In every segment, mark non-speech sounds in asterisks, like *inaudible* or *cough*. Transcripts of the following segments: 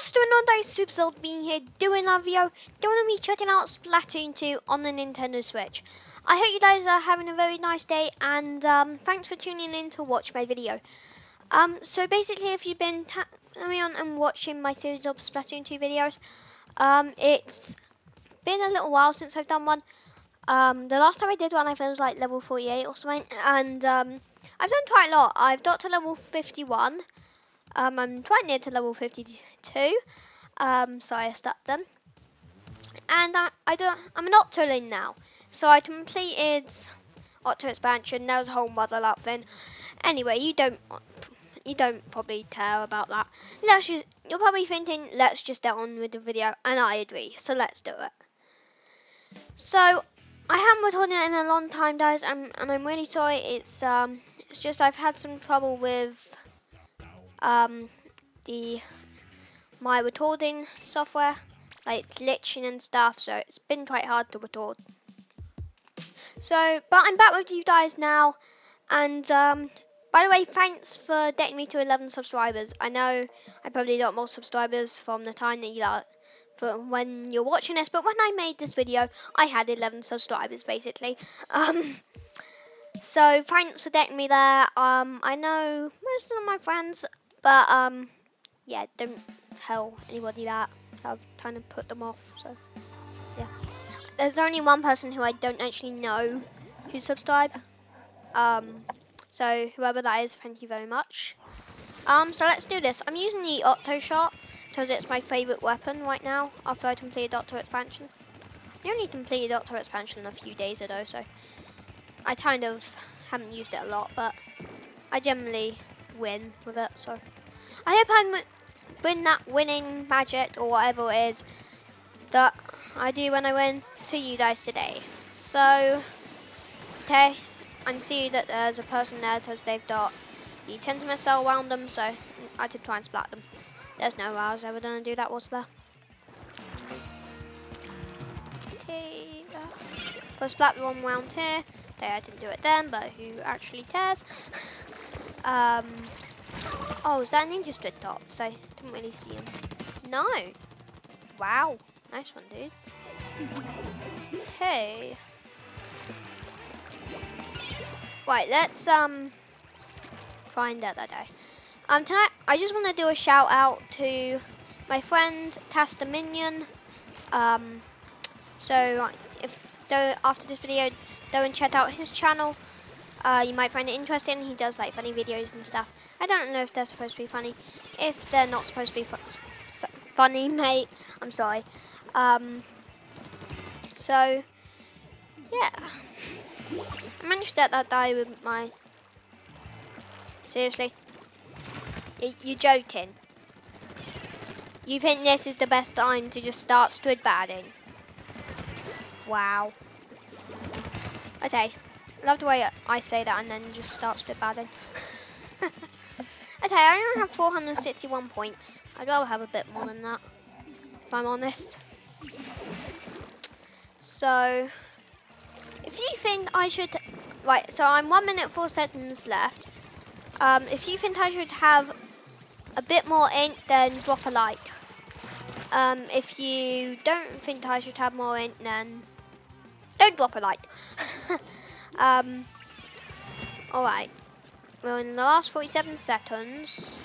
Doing on guys, Super Zelda Beanie here doing a video, doing be checking out Splatoon 2 on the Nintendo Switch. I hope you guys are having a very nice day and um, thanks for tuning in to watch my video. Um, so basically if you've been coming on and watching my series of Splatoon 2 videos, um, it's been a little while since I've done one. Um, the last time I did one I think was like level 48 or something and um, I've done quite a lot. I've got to level 51. Um, I'm quite near to level 52, um, so I stopped them. And I, I don't, I'm an Octoling now, so I completed Octo expansion. There was a whole model up then. Anyway, you don't, you don't probably care about that. Let's just, you're probably thinking, let's just get on with the video, and I agree. So let's do it. So I haven't recorded it in a long time, guys, and, and I'm really sorry. It's um, it's just I've had some trouble with um, the my recording software, like glitching and stuff. So it's been quite hard to record. So, but I'm back with you guys now, and um, by the way, thanks for getting me to 11 subscribers. I know I probably got more subscribers from the time that you are, for when you're watching this, but when I made this video, I had 11 subscribers basically. *laughs* Um, so thanks for getting me there. Um, I know most of my friends but um, yeah, don't tell anybody that. I'll kind of put them off. So yeah, there's only one person who I don't actually know who subscribe. Um, so whoever that is, thank you very much. Um, so let's do this. I'm using the Octo Shot because it's my favourite weapon right now after I completed Octo Expansion. I only completed Octo Expansion a few days ago, so I kind of haven't used it a lot, but I generally win with it. So I hope I win that winning magic or whatever it is that I do when I win to you guys today. So, okay, I see that there's a person there because they've got the Tentacle cell around them, so I could try and splat them. There's no way I was ever going to do that, was there? Okay, uh, put splat the one round here. Okay, I didn't do it then, but who actually cares? *laughs* um, Oh, is that ninja strip top? So I didn't really see him. No. Wow. Nice one, dude. Okay. Right, let's um find out that day. Um, tonight I just want to do a shout out to my friend Tasta Minion. Um, so if though after this video, go and check out his channel. Uh, you might find it interesting. He does like funny videos and stuff. I don't know if they're supposed to be funny. If they're not supposed to be fu funny, *laughs* mate, I'm sorry. Um, so, yeah. I managed to get that die with my... Seriously? You, you're joking? You think this is the best time to just start squid bagging? Wow. Okay. Love the way I say that and then just start squid bagging. *laughs* Okay, I only have 461 points. I'd rather have a bit more than that, if I'm honest. So, if you think I should... Right, so I'm 1 minute 4 seconds left. Um, if you think I should have a bit more ink, then drop a like. Um, if you don't think I should have more ink, then don't drop a like. *laughs* um, alright. We're in the last 47 seconds.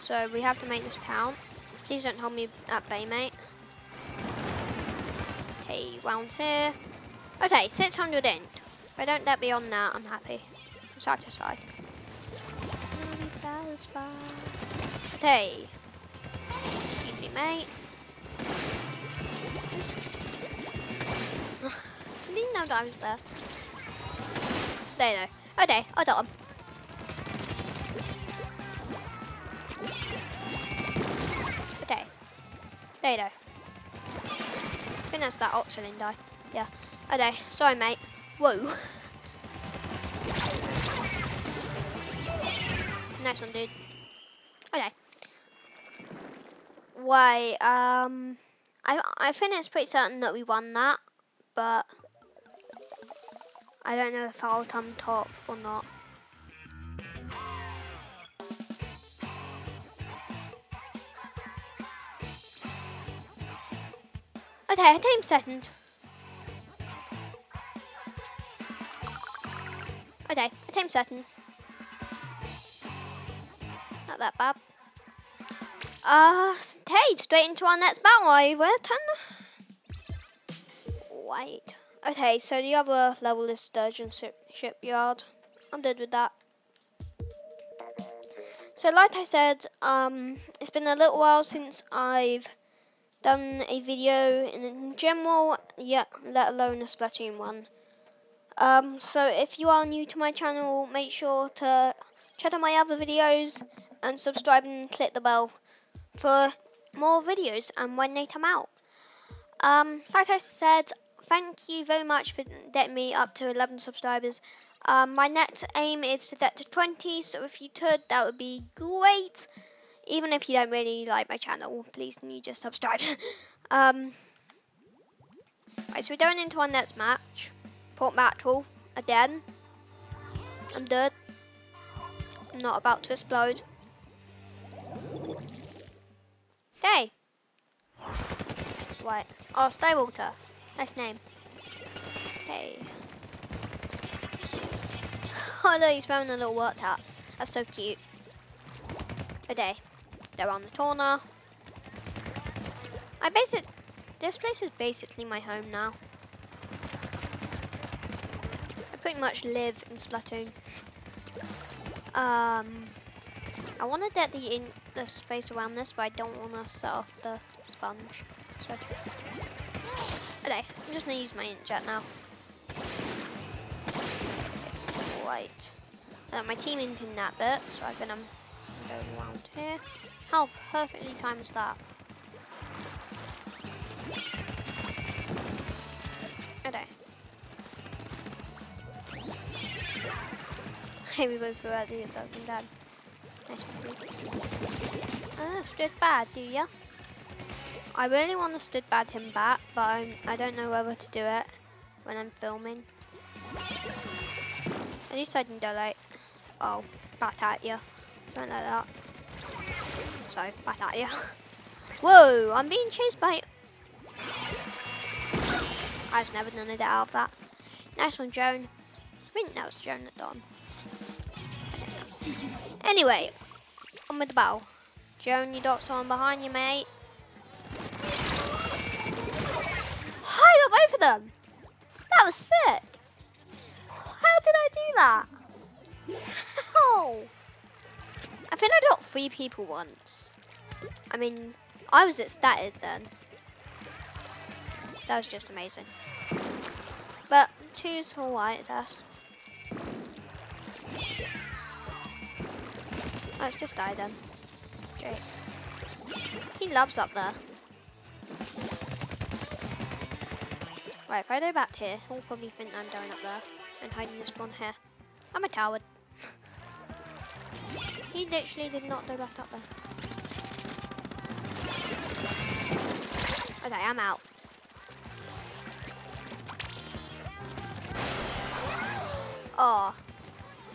So we have to make this count. Please don't hold me at bay, mate. Okay, round here. Okay, 600 in. If I don't get beyond that, I'm happy. I'm satisfied. I'm satisfied. Okay. Excuse me, mate. *laughs* Didn't know that I was there. There you go. Okay, I got him. There you go. I think that's that Octoling die. Yeah. Okay, sorry mate. Whoa. nice one, dude. Okay. Wait, um... I, I think it's pretty certain that we won that, but... I don't know if I'll come top or not. Okay, team second. Okay, team second. Not that bad. Uh, okay, straight into our next battle, are you? Wait. Okay, so the other level is Sturgeon Shipyard. I'm good with that. So like I said, um, it's been a little while since I've done a video in general, yet let alone a Splatoon one. Um, so if you are new to my channel, make sure to check out my other videos and subscribe and click the bell for more videos and when they come out. Um, like I said, thank you very much for getting me up to 11 subscribers. Um, my next aim is to get to 20, so if you could, that would be great. Even if you don't really like my channel, please can you just subscribe. *laughs* um, right, so we're going into our next match. Port again. I'm dead. I'm not about to explode. Okay. Right. Oh, Stillwater. Nice name. Okay. *laughs* Oh look, he's wearing a little work hat. That's so cute. Okay. They're on the corner. I basically, this place is basically my home now. I pretty much live in Splatoon. Um I wanna get the in the space around this but I don't wanna set off the sponge. So Okay, I'm just gonna use my jet now. Right. Uh, my team in that bit, so I'm gonna go around here. How perfectly timed is that? Okay. *laughs* Hey, we both were at the assassin dad. Nice Ah, stood bad, do ya? I really want to stood bad him back, but I'm, I don't know whether to do it when I'm filming. At least I can do like, oh, bat at you. Something like that. So, back at you. Whoa, I'm being chased by... I was never gonna get out of that. Nice one, Joan. I think that was Joan at dawn. Anyway, on with the battle. Joan, you got someone behind you, mate. I got both of them. That was sick. How did I do that? *laughs* How? Three people once. I mean, I was ecstatic then. That was just amazing. But two's alright, that's. Oh, Let's just die then. Great. He loves up there. Right, if I go back here, he'll probably think I'm down up there and hiding this one here. I'm a coward. He literally did not go back up there. Okay, I'm out. Oh,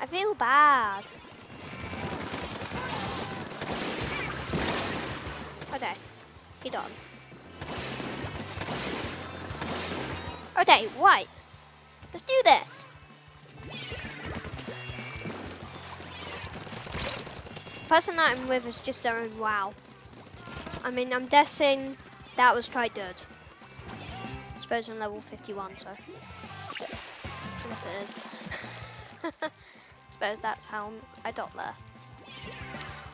I feel bad. Okay, he done. Okay, right. Let's do this. Person that I'm with is just their own wow. I mean, I'm guessing that was quite good. I suppose I'm level 51, so. What it is. *laughs* I suppose that's how I got there.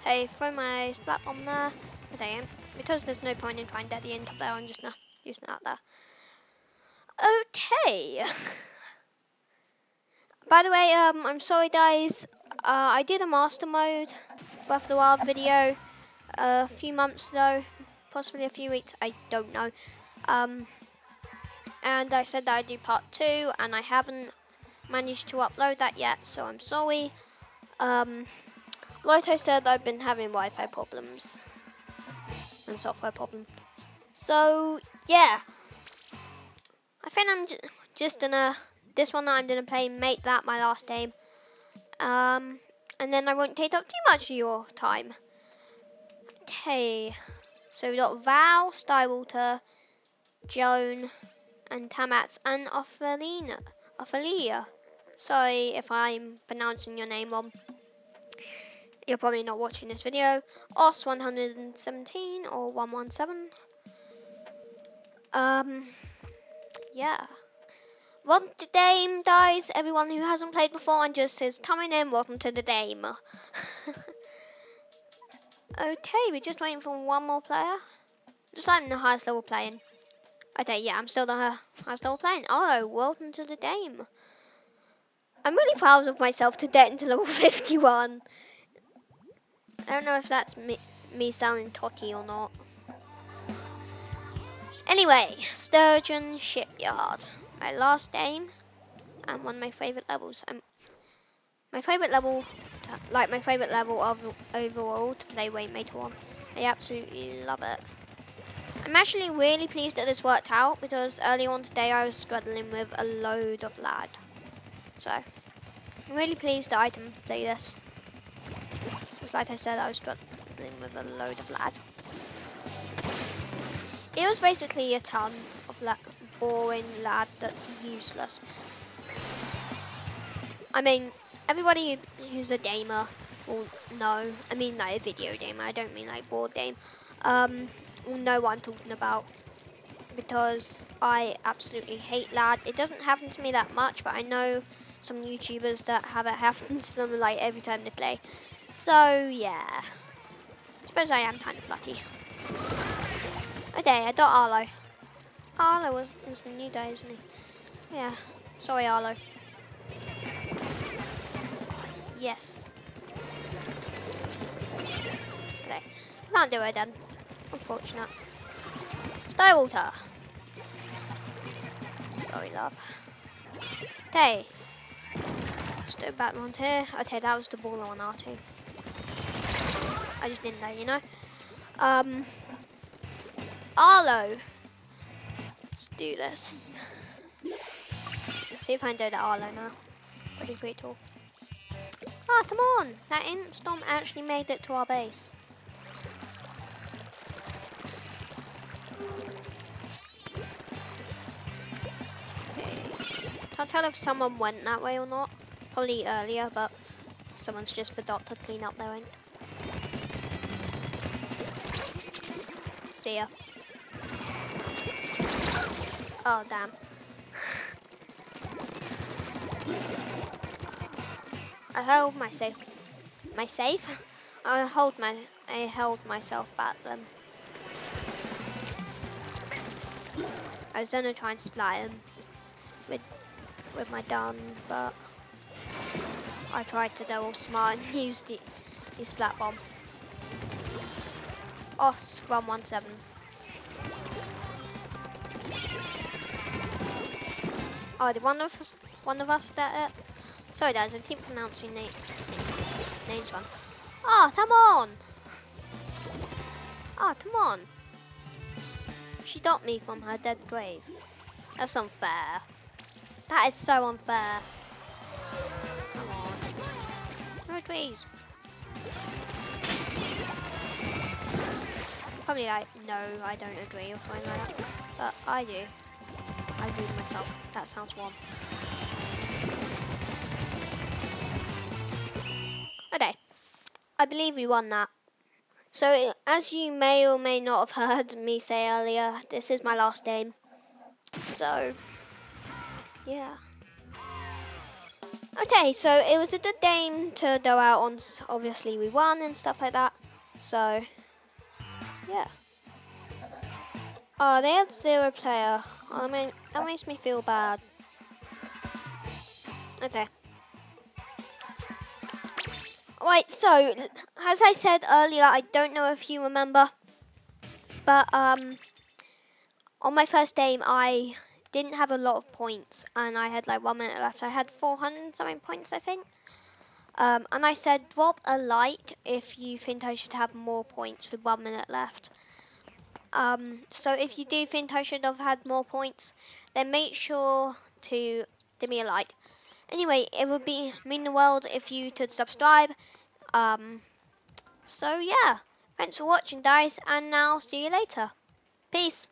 Hey, throw my splat bomb there. Damn. Because there's no point in trying to get the end up there, I'm just not using that there. Okay. *laughs* By the way, um, I'm sorry guys. Uh, I did a master mode Breath of the Wild video a few months ago, possibly a few weeks, I don't know. Um, and I said that I'd do part two, and I haven't managed to upload that yet, so I'm sorry. Um, like I said, I've been having Wi-Fi problems and software problems. So, yeah. I think I'm just gonna, this one I'm gonna play, make that my last game. Um, and then I won't take up too much of your time. Okay, so we got Val, Stillwater, Joan, and Tamats, and Ophelina. Ophelia. Sorry if I'm pronouncing your name wrong. You're probably not watching this video. OS 117 or 117. Um, yeah. Welcome to the Dame, guys. Everyone who hasn't played before and just says, coming in, welcome to the Dame. *laughs* okay, we're just waiting for one more player. Just like the highest level playing. Okay, yeah, I'm still the highest level playing. Oh, welcome to the Dame. I'm really proud of myself to get into level *laughs* 51. I don't know if that's me, me sounding cocky or not. Anyway, Sturgeon Shipyard. My last game and one of my favourite levels. Um, my favourite level, to, like my favourite level of overall to play Rainmaker 1. I absolutely love it. I'm actually really pleased that this worked out because earlier on today I was struggling with a load of lag. So, I'm really pleased that I can play this. Just like I said, I was struggling with a load of lag. It was basically a ton of lag, boring lag that's useless. I mean, everybody who's a gamer will know. I mean, like a video gamer. I don't mean like board game. Um, will know what I'm talking about because I absolutely hate lad. It doesn't happen to me that much, but I know some YouTubers that have it *laughs* happen to them like every time they play. So yeah, I suppose I am kind of lucky. Okay, I got Arlo. Arlo was is the new guy, isn't he? Yeah. Sorry, Arlo. Yes. Okay. Can't do it then. Unfortunate. Skywater. Sorry, love. Okay. Let's do Batman here. Okay, that was the ball on our team. I just didn't know, you know. Um, Arlo. Do this. See if I can do that Arlo now. Pretty great tool. Ah, come on! That Ink Storm actually made it to our base. Can't tell if someone went that way or not. Probably earlier, but someone's just forgot to clean up their end. See ya. Oh, damn. I held my safe. My safe? I hold my. I held myself back then. I was gonna try and splat him with with my gun, but I tried to go all smart and *laughs* use the, the splat bomb. OS 117. Oh, did one of us, one of us get it? Uh, sorry guys, I keep pronouncing name, names wrong. Oh, come on! Oh, come on! She got me from her dead grave. That's unfair. That is so unfair. Come on. No trees. Probably like, no, I don't agree or something like that. But I do. I with myself. That sounds one. Okay. I believe we won that. So, as you may or may not have heard me say earlier, this is my last game. So, yeah. Okay, so it was a good game to go out on. Obviously, we won and stuff like that. So, yeah. Oh, they had zero player. Oh, I mean, that makes me feel bad. Okay. Right, so, as I said earlier, I don't know if you remember, but um, on my first game, I didn't have a lot of points, and I had like one minute left. I had 400 something points, I think. Um, and I said drop a like if you think I should have more points with one minute left. Um, so if you do think I should have had more points, then make sure to give me a like. Anyway, it would be mean the world if you could subscribe. Um, so yeah, thanks for watching guys, and now see you later. Peace.